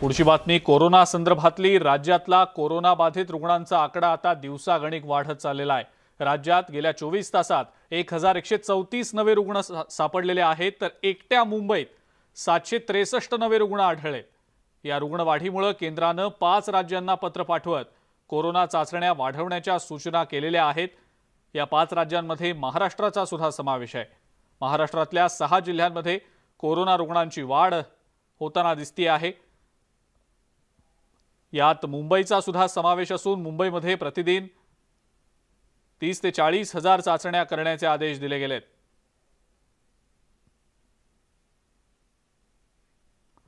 पुढची बातमी कोरोना संदर्भातली राज्यातला कोरोना बाधित रुग्णांचा आकडा आता दिवसागणिक वाढत चाललेला आहे. राज्यात गेल्या चोवीस तासात एक हजार एकशे चौतीस नवे रुग्ण सापडलेले आहेत तर एकट्या मुंबईत सातशे त्रेसष्ट नवे रुग्ण आढळले. या रुग्णवाढीमुळे केंद्रानं पाच राज्यांना पत्र पाठवत कोरोना चाचण्या वाढवण्याच्या सूचना केलेल्या आहेत. या पाच राज्यांमध्ये महाराष्ट्राचा सुद्धा समावेश आहे. महाराष्ट्रातल्या सहा जिल्ह्यांमध्ये कोरोना रुग्णांची वाढ होताना दिसती आहे. यात मुंबईचा सुद्धा समावेश असून मुंबईमध्ये प्रतिदिन तीस ते चाळीस हजार चाचण्या करण्याचे आदेश दिले गेलेत.